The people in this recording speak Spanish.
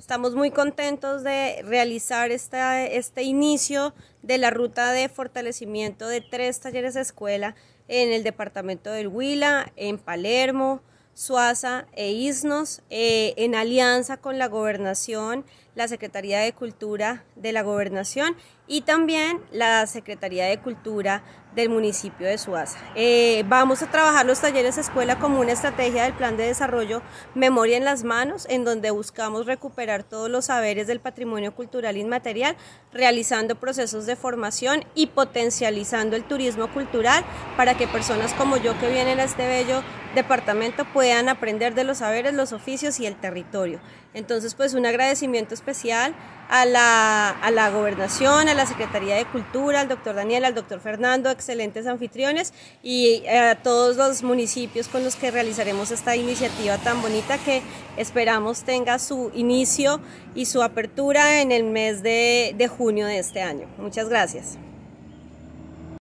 Estamos muy contentos de realizar esta, este inicio de la ruta de fortalecimiento de tres talleres de escuela en el departamento del Huila, en Palermo, Suaza e Isnos, eh, en alianza con la gobernación, la Secretaría de Cultura de la gobernación y también la Secretaría de Cultura del municipio de Suaza. Eh, vamos a trabajar los talleres escuela como una estrategia del plan de desarrollo Memoria en las manos, en donde buscamos recuperar todos los saberes del patrimonio cultural inmaterial, realizando procesos de formación y potencializando el turismo cultural para que personas como yo que vienen a este bello departamento puedan aprender de los saberes, los oficios y el territorio. Entonces, pues un agradecimiento especial a la, a la gobernación, a la Secretaría de Cultura, al doctor Daniel, al doctor Fernando, excelentes anfitriones y a todos los municipios con los que realizaremos esta iniciativa tan bonita que esperamos tenga su inicio y su apertura en el mes de, de junio de este año. Muchas gracias.